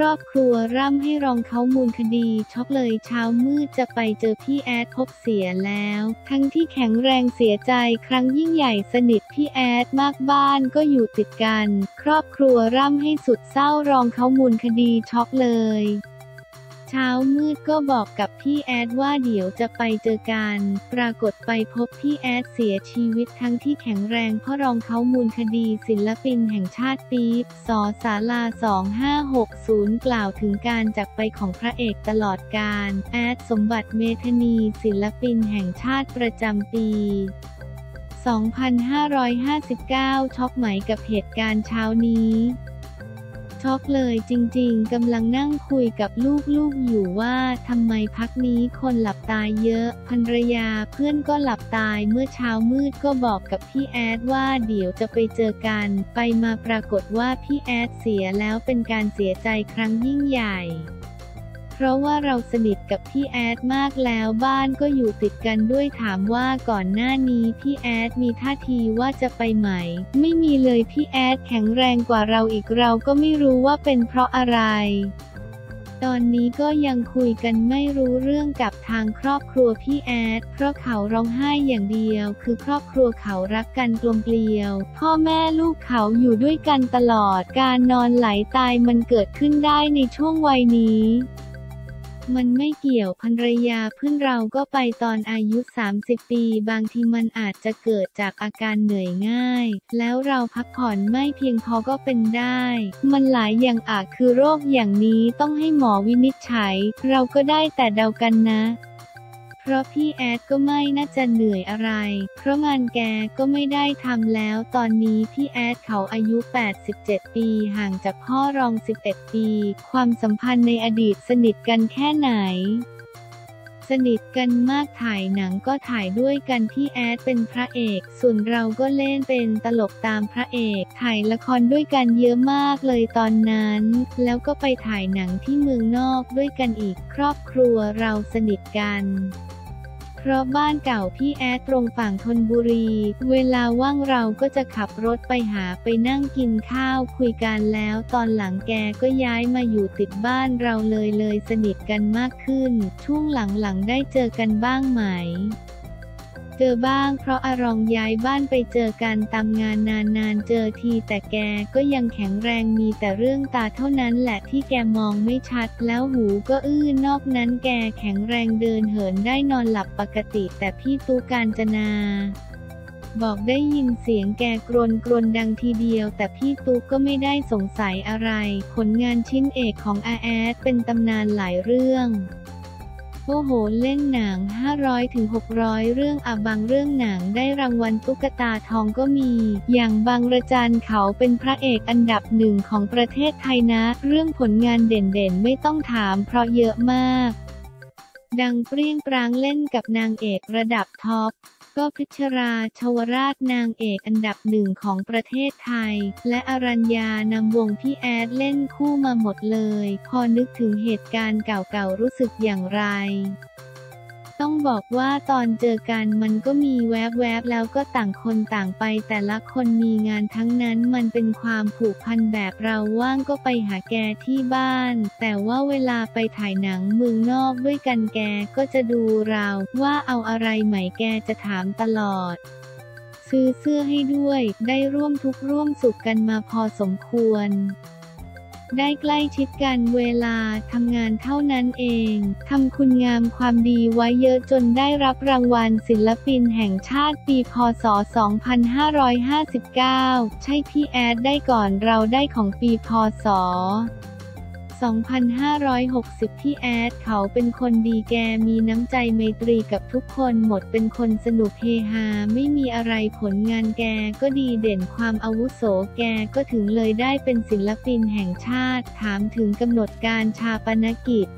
รอบครัวร่ำให้รองเขามูลคดี ช็อกเลยเช้ามืดจะไปเจอพี่แอดพบเสียแล้ว ทั้งที่แข็งแรงเสียใจครั้งยิ่งใหญ่สนิทพี่แอดมากบ้านก็อยู่ติดกัน ครอบครัวร่ำให้สุดเศร้ารองเขามูลคดีช็อกเลย เช้ามืดก็บอกกับพี่แอดว่าเดี๋ยวจะไปเจอกัน ปรากฏไปพบพี่แอดเสียชีวิตทั้งที่แข็งแรงเพราะรองเขามูลคดีศิลปินแห่งชาติปี๊บสอสาลา 2560 กล่าวถึงการจากไปของพระเอกตลอดการ แอดสมบัติเมธนีศิลปินแห่งชาติประจำปี 2559 ช็อกไหมกับเหตุการณ์เช้านี้ ช็อกเลยจริงๆกำลังนั่งคุยกับลูกๆอยู่ว่าทำไมพักนี้คนหลับตายเยอะภรรยาเพื่อนก็หลับตายเมื่อเช้ามืดก็บอกกับพี่แอดว่าเดี๋ยวจะไปเจอกัน ไปมาปรากฏว่าพี่แอดเสียแล้วเป็นการเสียใจครั้งยิ่งใหญ่ เพราะว่าเราสนิทกับพี่แอดมากแล้วบ้านก็อยู่ติดกันด้วยถามว่าก่อนหน้านี้พี่แอดมีท่าทีว่าจะไปไหม ไม่มีเลยพี่แอดแข็งแรงกว่าเราอีกเราก็ไม่รู้ว่าเป็นเพราะอะไร ตอนนี้ก็ยังคุยกันไม่รู้เรื่องกับทางครอบครัวพี่แอด เพราะเขาร้องไห้อย่างเดียว คือครอบครัวเขารักกันกลมเกลียว พ่อแม่ลูกเขาอยู่ด้วยกันตลอด การนอนไหลตายมันเกิดขึ้นได้ในช่วงวัยนี้ มันไม่เกี่ยวภรรยาเพื่อนเราก็ไปตอนอายุ 30 ปี บางทีมันอาจจะเกิดจากอาการเหนื่อยง่าย แล้วเราพักผ่อนไม่เพียงพอก็เป็นได้ มันหลายอย่างอาจคือโรคอย่างนี้ต้องให้หมอวินิจฉัย เราก็ได้แต่เดากันนะ ราะพี่แอดก็ไม่น่าจะเหนื่อยอะไร เพราะงานแกก็ไม่ได้ทำแล้ว ตอนนี้พี่แอดเขาอายุ 87 ปีห่างจากพ่อรอง 11 ปี ความสัมพันธ์ในอดีตสนิทกันแค่ไหนสนิทกันมากถ่ายหนังก็ถ่ายด้วยกันพี่แอดเป็นพระเอก ส่วนเราก็เล่นเป็นตลกตามพระเอก ถ่ายละครด้วยกันเยอะมากเลยตอนนั้น แล้วก็ไปถ่ายหนังที่เมืองนอกด้วยกันอีกครอบครัวเราสนิทกัน เพราะบ้านเก่าพี่แอดตรงฝั่งธนบุรี เวลาว่างเราก็จะขับรถไปหาไปนั่งกินข้าวคุยกันแล้วตอนหลังแกก็ย้ายมาอยู่ติดบ้านเราเลยเลยสนิทกันมากขึ้น ช่วงหลังๆได้เจอกันบ้างไหม เจอบ้าง เพราะอารองย้ายบ้านไปเจอกันตามงานนานๆเจอทีแต่แกก็ยังแข็งแรงมีแต่เรื่องตาเท่านั้นแหละที่แกมองไม่ชัด แล้วหูก็อื้อนอกนั้นแกแข็งแรงเดินเหินได้นอนหลับปกติ แต่พี่ตูการจนาบอกได้ยินเสียงแกกรนกรนดังทีเดียว แต่พี่ตุ๊กก็ไม่ได้สงสัยอะไร ผลงานชิ้นเอกของอาแอดเป็นตำนานหลายเรื่อง โอ้โหเล่นหนัง 500-600 เรื่องอะบางเรื่องหนังได้รางวัลตุ๊กตาทองก็มี อย่างบางระจันเขาเป็นพระเอกอันดับหนึ่งของประเทศไทยนะ เรื่องผลงานเด่นๆ ไม่ต้องถามเพราะเยอะมาก ดังเปรี้ยงปรางเล่นกับนางเอกระดับท็อป ก็พิชราชวราชนางเอกอันดับหนึ่งของประเทศไทย และอรัญญานำวงพี่แอดเล่นคู่มาหมดเลย พอนึกถึงเหตุการณ์เก่าๆรู้สึกอย่างไร ต้องบอกว่าตอนเจอกันมันก็มีแวบๆแล้วก็ต่างคนต่างไป แต่ละคนมีงานทั้งนั้นมันเป็นความผูกพันแบบเราว่างก็ไปหาแกที่บ้าน แต่ว่าเวลาไปถ่ายหนังเมืองนอกด้วยกันแกก็จะดูเราว่าเอาอะไรใหม่แกจะถามตลอดซื้อเสื้อให้ด้วย ได้ร่วมทุกร่วมสุขกันมาพอสมควร ได้ใกล้ชิดกันเวลาทำงานเท่านั้นเองทำคุณงามความดีไว้เยอะจนได้รับรางวัลศิลปินแห่งชาติปีพศ 2559 ใช่พี่แอดได้ก่อนเราได้ของปีพศ 2560 พี่แอดเขาเป็นคนดีแกมีน้ำใจไมตรีกับทุกคนหมดเป็นคนสนุกเฮฮาไม่มีอะไรผลงานแกก็ดีเด่นความอาวุโสแกก็ถึงเลยได้เป็นศิลปินแห่งชาติ ถามถึงกำหนดการชาปนกิจ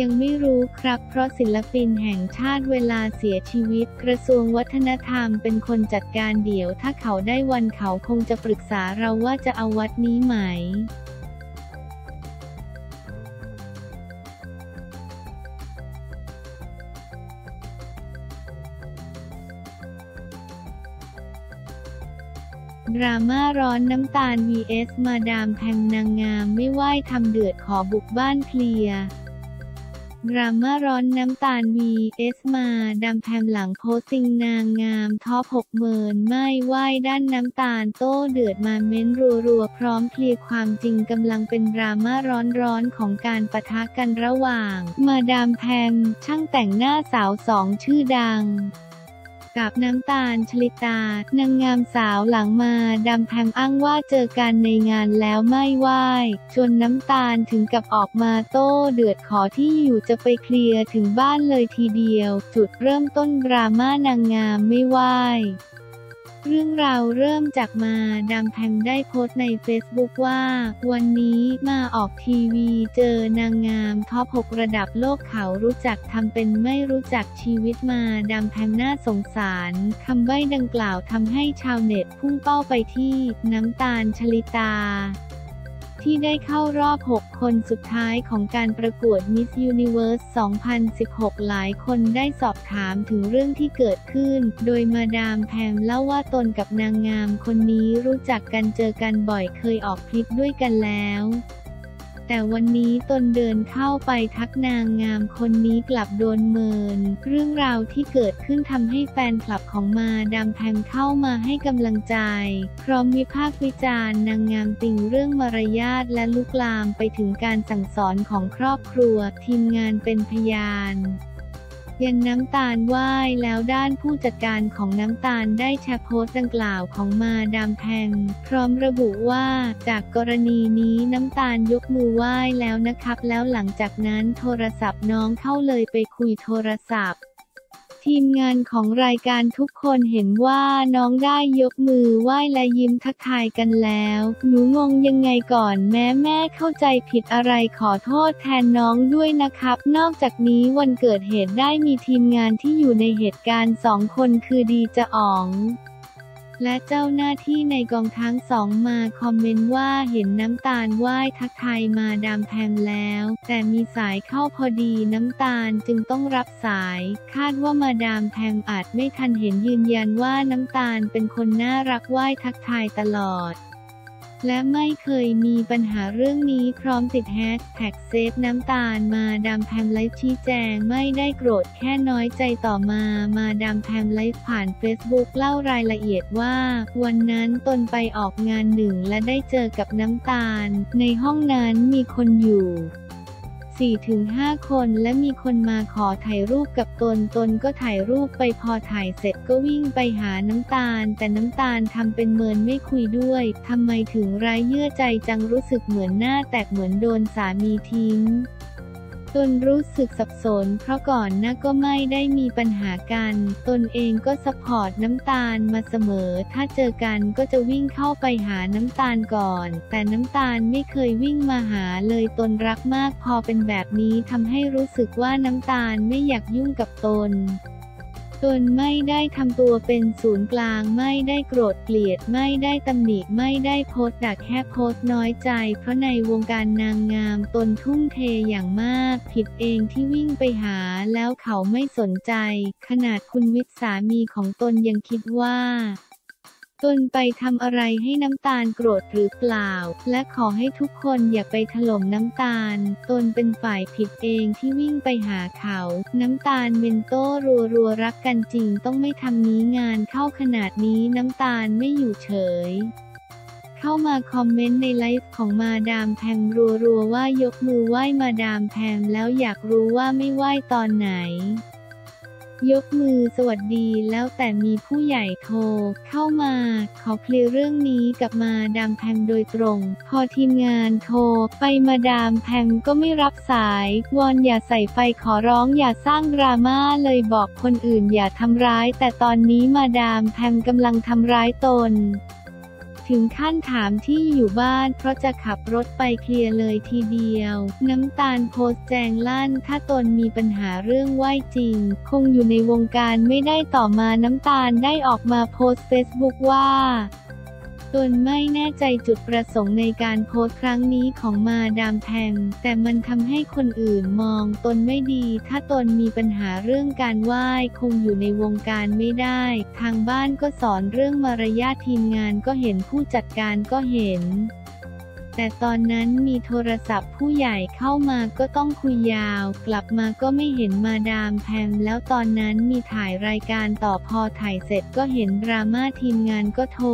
ยังไม่รู้ครับ เพราะศิลปินแห่งชาติเวลาเสียชีวิต กระทรวงวัฒนธรรมเป็นคนจัดการเดี๋ยว ถ้าเขาได้วันเขาคงจะปรึกษาเราว่าจะเอาวัดนี้ไหม ดราม่าร้อนน้ำตาล vs มาดามแพงนางงามไม่ไหวทำเดือดขอบุกบ้านเคลียร์ดราม่าร้อนน้ำตาล vs มาดามแพมหลังโพสติงนางงามท็อปหกหมื่นไม่ไหวด้านน้ำตาลโต้เดือดมาเม้นรัวๆ พร้อมเคลียร์ความจริงกำลังเป็นดราม่าร้อนๆ ของการปะทะกันระหว่าง มาดามแพมช่างแต่งหน้าสาวสองชื่อดัง กับน้ำตาลชลิตานางงามสาวหลังมาดำแพงอ้างว่าเจอกันในงานแล้วไม่ไหวจนน้ำตาลถึงกับออกมาโต้เดือดขอที่อยู่จะไปเคลียร์ถึงบ้านเลยทีเดียว จุดเริ่มต้นดราม่านางงามไม่ไหว เรื่องราวเริ่มจากมาดามแพมได้โพสต์ในเฟซบุ๊กว่า วันนี้มาออกทีวีเจอนางงามท็อป6ระดับโลกเขารู้จักทำเป็นไม่รู้จักชีวิตมาดามแพมน่าสงสารคำใบ้ดังกล่าวทำให้ชาวเน็ตพุ่งเป้าไปที่น้ำตาลชลิตา ที่ได้เข้ารอบ 6 คนสุดท้ายของการประกวด Miss Universe 2016 หลายคนได้สอบถามถึงเรื่องที่เกิดขึ้น โดยมาดามแพมเล่าว่าตนกับนางงามคนนี้รู้จักกันเจอกันบ่อยเคยออกคลิปด้วยกันแล้ว แต่วันนี้ตนเดินเข้าไปทักนางงามคนนี้กลับโดนเมิน เรื่องราวที่เกิดขึ้นทำให้แฟนคลับของมาดามแพมเข้ามาให้กำลังใจ พร้อมวิพากษ์วิจารณ์นางงามติงเรื่องมารยาทและลุกลามไปถึงการสั่งสอนของครอบครัว ทีมงานเป็นพยาน ยันน้ำตาลไหว้แล้วด้านผู้จัดการของน้ำตาลได้แชร์โพสต์ดังกล่าวของมาดามแพง พร้อมระบุว่าจากกรณีนี้น้ำตาลยกมือไหว้แล้วนะครับ แล้วหลังจากนั้นโทรศัพท์น้องเข้าเลยไปคุยโทรศัพท์ ทีมงานของรายการทุกคนเห็นว่าน้องได้ยกมือไหว้และยิ้มทักทายกันแล้ว หนูงงยังไงก่อนแม่แม่เข้าใจผิดอะไรขอโทษแทนน้องด้วยนะครับ นอกจากนี้วันเกิดเหตุได้มีทีมงานที่อยู่ในเหตุการณ์สองคนคือดีจะอ๋อง และเจ้าหน้าที่ในกองทั้งสองมาคอมเมนต์ว่าเห็นน้ำตาลไหว้ทักทายมาดามแพมแล้ว แต่มีสายเข้าพอดีน้ำตาลจึงต้องรับสาย คาดว่ามาดามแพมอาจไม่ทันเห็นยืนยันว่าน้ำตาลเป็นคนน่ารักไหว้ทักทายตลอด และไม่เคยมีปัญหาเรื่องนี้พร้อมติดแฮชแท็ก save น้ำตาลมาดามแพมไลฟ์ชี้แจงไม่ได้โกรธแค่น้อยใจต่อมามาดามแพมไลฟ์ผ่านเฟซบุ๊กเล่ารายละเอียดว่า วันนั้นตนไปออกงานหนึ่งและได้เจอกับน้ำตาล ในห้องนั้นมีคนอยู่ 4-5 คนและมีคนมาขอถ่ายรูปกับตนตนก็ถ่ายรูปไปพอถ่ายเสร็จก็วิ่งไปหาน้ำตาล แต่น้ำตาลทำเป็นเมินไม่คุยด้วยทำไมถึงไร้เยื่อใจจังรู้สึกเหมือนหน้าแตกเหมือนโดนสามีทิ้ง ตนรู้สึกสับสนเพราะก่อนหน้าก็ไม่ได้มีปัญหากัน ตนเองก็สปอร์ตน้ำตาลมาเสมอ ถ้าเจอกันก็จะวิ่งเข้าไปหาน้ำตาลก่อน แต่น้ำตาลไม่เคยวิ่งมาหาเลยตนรักมากพอเป็นแบบนี้ทำให้รู้สึกว่าน้ำตาลไม่อยากยุ่งกับตน ตนไม่ได้ทำตัวเป็นศูนย์กลาง ไม่ได้โกรธเกลียด ไม่ได้ตำหนิไม่ได้โพสต์ดักแค่โพสต์น้อยใจ เพราะในวงการนางงามตนทุ่มเทอย่างมาก ผิดเองที่วิ่งไปหาแล้วเขาไม่สนใจ ขนาดคุณวิทย์สามีของตนยังคิดว่า ตนไปทำอะไรให้น้ำตาลโกรธหรือเปล่า และขอให้ทุกคนอย่าไปถล่มน้ำตาล ตนเป็นฝ่ายผิดเองที่วิ่งไปหาเขา น้ำตาลเมนโต้รัวรัวๆรักกันจริงต้องไม่ทำนี้งานเข้าขนาดนี้น้ำตาลไม่อยู่เฉยเข้ามาคอมเมนต์ในไลฟ์ของมาดามแพมรัวๆว่ายกมือไหว้มาดามแพมแล้วอยากรู้ว่าไม่ไหว้ตอนไหน ยกมือสวัสดีแล้วแต่มีผู้ใหญ่โทร เข้ามา ขอเคลียร์เรื่องนี้กับมาดามแพงโดยตรง พอทีมงานโทร ไปมาดามแพงก็ไม่รับสาย วอนอย่าใส่ไฟขอร้องอย่าสร้างดราม่าเลยบอกคนอื่นอย่าทำร้าย แต่ตอนนี้มาดามแพงกำลังทำร้ายตน ถึงขั้นถามที่อยู่บ้านเพราะจะขับรถไปเคลียร์เลยทีเดียว น้ำตาลโพสแจงลั่น ถ้าตนมีปัญหาเรื่องไหวจริง คงอยู่ในวงการไม่ได้ต่อมาน้ำตาลได้ออกมาโพสเฟซบุ๊กว่า ตนไม่แน่ใจจุดประสงค์ในการโพสต์ครั้งนี้ของมาดามแพมแต่มันทำให้คนอื่นมองตนไม่ดี ถ้าตนมีปัญหาเรื่องการไหว้คงอยู่ในวงการไม่ได้ ทางบ้านก็สอนเรื่องมารยาททีมงานก็เห็นผู้จัดการก็เห็นแต่ตอนนั้นมีโทรศัพท์ผู้ใหญ่เข้ามาก็ต้องคุยยาว กลับมาก็ไม่เห็นมาดามแพมแล้วตอนนั้นมีถ่ายรายการต่อพอถ่ายเสร็จก็เห็นดราม่าทีมงานก็โทร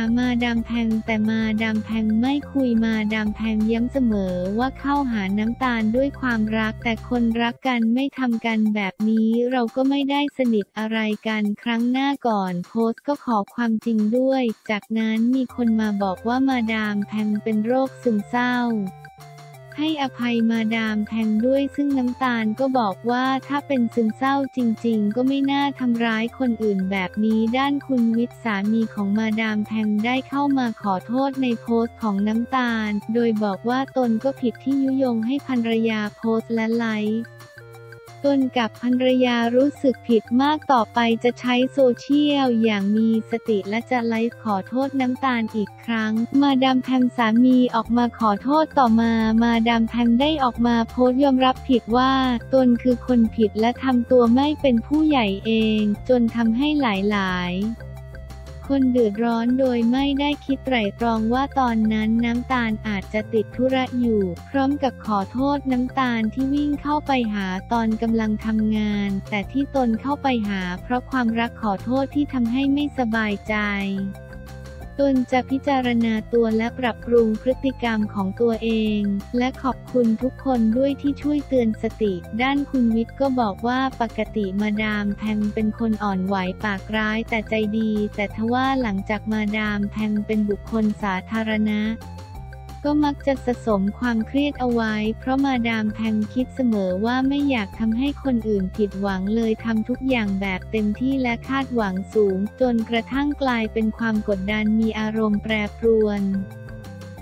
ามาดามแพงแต่มาดามแพงไม่คุยมาดามแพงย้ำเสมอว่าเข้าหาน้ำตาลด้วยความรัก แต่คนรักกันไม่ทำกันแบบนี้เราก็ไม่ได้สนิทอะไรกันครั้งหน้าก่อนโพสต์ก็ขอความจริงด้วย จากนั้นมีคนมาบอกว่ามาดามแพงเป็นโรคซึมเศร้า ให้อภัยมาดามแพงด้วยซึ่งน้ำตาลก็บอกว่าถ้าเป็นซึมเศร้าจริงๆ ก็ไม่น่าทำร้ายคนอื่นแบบนี้ด้านคุณวิทย์สามีของมาดามแพงได้เข้ามาขอโทษในโพสต์ของน้ำตาล โดยบอกว่าตนก็ผิดที่ยุยงให้ภรรยาโพสต์และไลฟ์ ตนกับภรรยารู้สึกผิดมากต่อไปจะใช้โซเชียลอย่างมีสติและจะไลฟ์ขอโทษน้ำตาลอีกครั้ง มาดามแพมสามีออกมาขอโทษต่อมา มาดามแพมได้ออกมาโพสต์ยอมรับผิดว่า ตนคือคนผิดและทำตัวไม่เป็นผู้ใหญ่เอง จนทำให้หลายๆ คนเดือดร้อนโดยไม่ได้คิดไตร่ตรองว่าตอนนั้นน้ำตาลอาจจะติดธุระอยู่ พร้อมกับขอโทษน้ำตาลที่วิ่งเข้าไปหาตอนกำลังทำงาน แต่ที่ตนเข้าไปหาเพราะความรักขอโทษที่ทำให้ไม่สบายใจ ตนจะพิจารณาตัวและปรับปรุงพฤติกรรมของตัวเอง และขอบคุณทุกคนด้วยที่ช่วยเตือนสติ ด้านคุณวิทย์ก็บอกว่าปกติมาดามแพมเป็นคนอ่อนไหวปากร้ายแต่ใจดี แต่ทว่าหลังจากมาดามแพมเป็นบุคคลสาธารณะ ก็มักจะสะสมความเครียดเอาไว้ เพราะมาดามแพมคิดเสมอว่าไม่อยากทำให้คนอื่นผิดหวังเลยทำทุกอย่างแบบเต็มที่และคาดหวังสูง จนกระทั่งกลายเป็นความกดดันมีอารมณ์แปรปรวน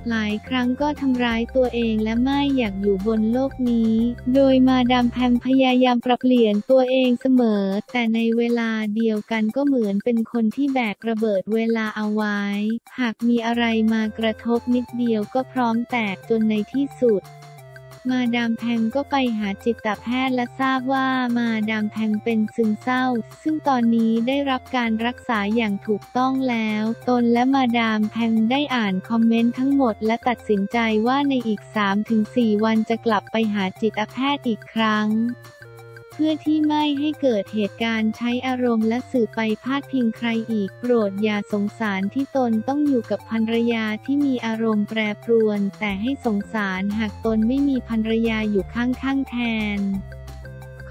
หลายครั้งก็ทำร้ายตัวเองและไม่อยากอยู่บนโลกนี้ โดยมาดามแพมพยายามปรับเปลี่ยนตัวเองเสมอ แต่ในเวลาเดียวกันก็เหมือนเป็นคนที่แบกระเบิดเวลาเอาไว้ หากมีอะไรมากระทบนิดเดียวก็พร้อมแตกจนในที่สุด มาดามแพงก็ไปหาจิตแพทย์และทราบว่ามาดามแพงเป็นซึมเศร้า ซึ่งตอนนี้ได้รับการรักษาอย่างถูกต้องแล้ว ตนและมาดามแพงได้อ่านคอมเมนต์ทั้งหมด และตัดสินใจว่าในอีก 3-4 วันจะกลับไปหาจิตแพทย์อีกครั้ง เพื่อที่ไม่ให้เกิดเหตุการณ์ใช้อารมณ์และสื่อไปพาดพิงใครอีก โปรดอย่าสงสารที่ตนต้องอยู่กับภรรยาที่มีอารมณ์แปรปรวน แต่ให้สงสารหากตนไม่มีภรรยาอยู่ข้างๆแทน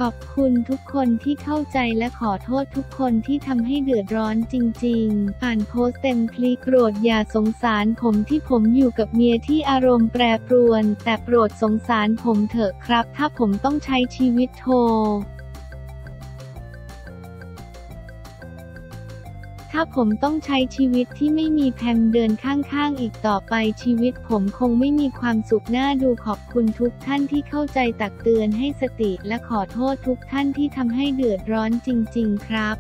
ขอบคุณทุกคนที่เข้าใจและขอโทษทุกคนที่ทำให้เดือดร้อนจริง ๆ อ่านโพสต์เต็มคลิกโกรดอย่าสงสารผมที่ผมอยู่กับเมียที่อารมณ์แปรปรวน แต่โปรดสงสารผมเถอะครับ ถ้าผมต้องใช้ชีวิตโทราผมต้องใช้ชีวิตที่ไม่มีแพมเดินข้างๆ อีกต่อไปชีวิตผมคงไม่มีความสุขน่าดูขอบคุณทุกท่านที่เข้าใจตักเตือนให้สติและขอโทษทุกท่านที่ทำให้เดือดร้อนจริง ๆ ครับ